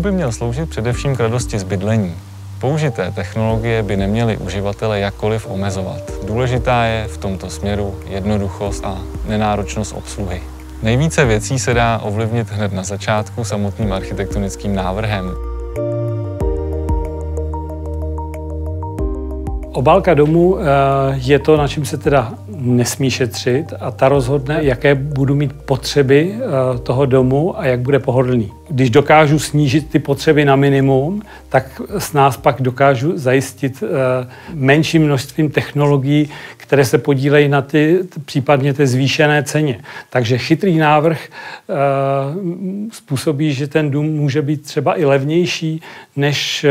By měl sloužit především k radosti z bydlení. Použité technologie by neměly uživatele jakkoliv omezovat. Důležitá je v tomto směru jednoduchost a nenáročnost obsluhy. Nejvíce věcí se dá ovlivnit hned na začátku samotným architektonickým návrhem. Obálka domu eh, je to, na čím se teda nesmí šetřit a ta rozhodne, jaké budu mít potřeby eh, toho domu a jak bude pohodlný. Když dokážu snížit ty potřeby na minimum, tak s nás pak dokážu zajistit eh, menším množstvím technologií, které se podílejí na ty případně té zvýšené ceně. Takže chytrý návrh způsobí, že ten dům může být třeba i levnější než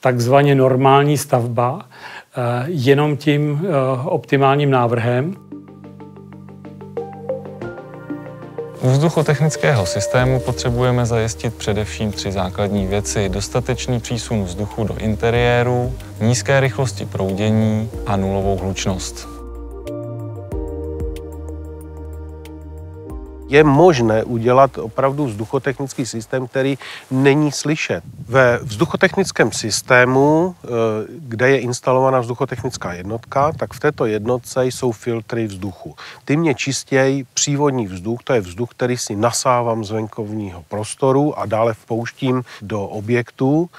takzvaně normální stavba, eh, jenom tím eh, optimálním návrhem. Vzduchotechnického systému potřebujeme zajistit především tři základní věci. Dostatečný přísun vzduchu do interiéru, nízké rychlosti proudění a nulovou hlučnost. Je možné udělat opravdu vzduchotechnický systém, který není slyšet. Ve vzduchotechnickém systému, eh, kde je instalovaná vzduchotechnická jednotka, tak v této jednotce jsou filtry vzduchu. Ty mě čistějí přívodní vzduch, to je vzduch, který si nasávám z venkovního prostoru a dále vpouštím do objektu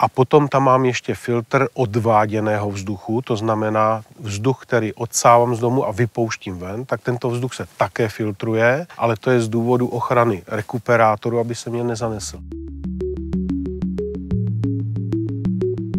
a potom tam mám ještě filtr odváděného vzduchu, to znamená vzduch, který odsávám z domu a vypouštím ven, tak tento vzduch se také filtruje, ale to je z důvodu ochrany rekuperátoru, aby se mě nezanesl.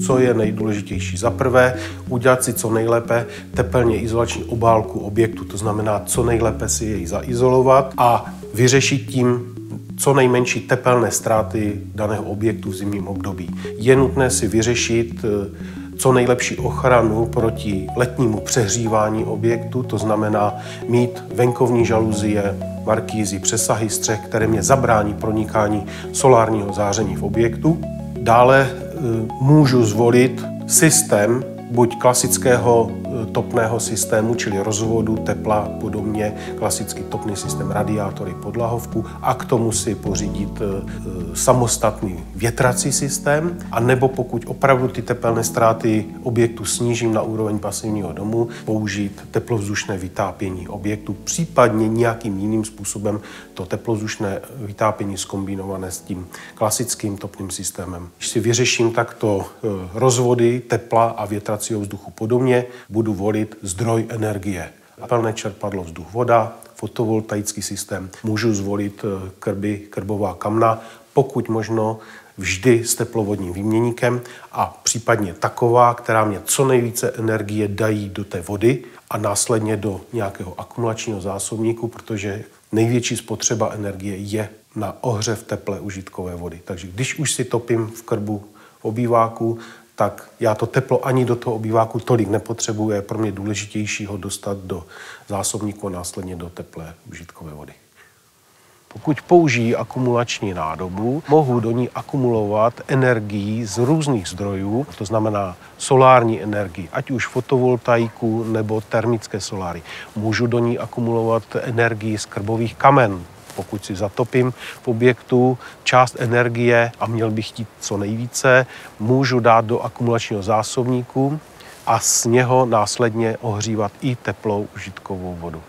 co je nejdůležitější. Za prvé, udělat si co nejlépe tepelně izolační obálku objektu, to znamená co nejlépe si jej zaizolovat a vyřešit tím co nejmenší tepelné ztráty daného objektu v zimním období. Je nutné si vyřešit eh, co nejlepší ochranu proti letnímu přehřívání objektu, to znamená mít venkovní žaluzie, markízy, přesahy střech, které mě zabrání pronikání solárního záření v objektu. Dále eh, můžu zvolit systém buď klasického topného systému, čili rozvodu, tepla, podobně, klasický topný systém, radiátory, podlahovku a k tomu si pořídit e, e, samostatný větrací systém, a nebo pokud opravdu ty tepelné ztráty objektu snížím na úroveň pasivního domu, použít teplovzdušné vytápění objektu, případně nějakým jiným způsobem to teplovzdušné vytápění skombinované s tím klasickým topným systémem. Když si vyřeším takto rozvody tepla a větrací cirkulací vzduchu podobně, budu volit zdroj energie. Plné čerpadlo vzduch voda, fotovoltaický systém. Můžu zvolit eh, krby, krbová kamna, pokud možno vždy s teplovodním výměníkem a případně taková, která mě co nejvíce energie dají do té vody a následně do nějakého akumulačního zásobníku, protože největší spotřeba energie je na ohřev teplé užitkové vody. Takže když už si topím v krbu obýváku, tak já to teplo ani do toho obýváku tolik nepotřebuji. Pro mě důležitější ho dostat do zásobníku a následně do teplé užitkové vody. Pokud použijí akumulační nádobu, mohu do ní akumulovat energii z různých zdrojů, to znamená solární energii, ať už fotovoltaiku nebo termické soláry. Můžu do ní akumulovat energii z krbových kamen, pokud si zatopím v objektu část energie a měl bych chtít co nejvíce, můžu dát do akumulačního zásobníku a z něho následně ohřívat i teplou užitkovou vodu.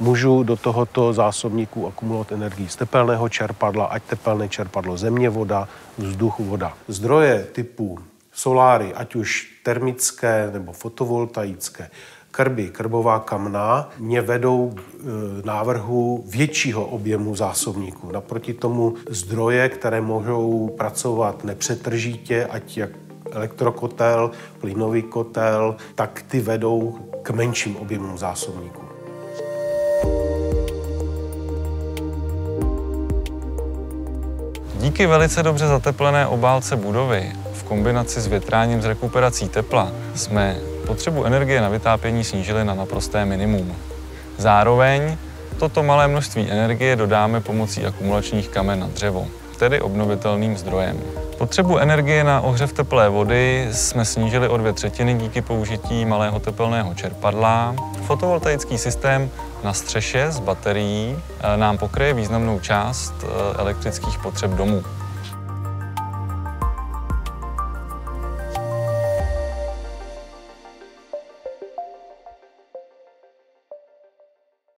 Můžu do tohoto zásobníku akumulovat energii z tepelného čerpadla, ať tepelné čerpadlo země, voda, vzduch, voda. Zdroje typu soláry, ať už termické nebo fotovoltaické, krby, krbová kamna, mě vedou k e, návrhu většího objemu zásobníků. Naproti tomu zdroje, které mohou pracovat nepřetržitě, ať jak elektrokotel, plynový kotel, tak ty vedou k menším objemům zásobníků. Díky velice dobře zateplené obálce budovy v kombinaci s větráním s rekuperací tepla jsme Potřebu energie na vytápění snížili na naprosté minimum. Zároveň toto malé množství energie dodáme pomocí akumulačních kamen na dřevo, tedy obnovitelným zdrojem. Potřebu energie na ohřev teplé vody jsme snížili o dvě třetiny díky použití malého tepelného čerpadla. Fotovoltaický systém na střeše z baterií eh, nám pokryje významnou část eh, elektrických potřeb domů.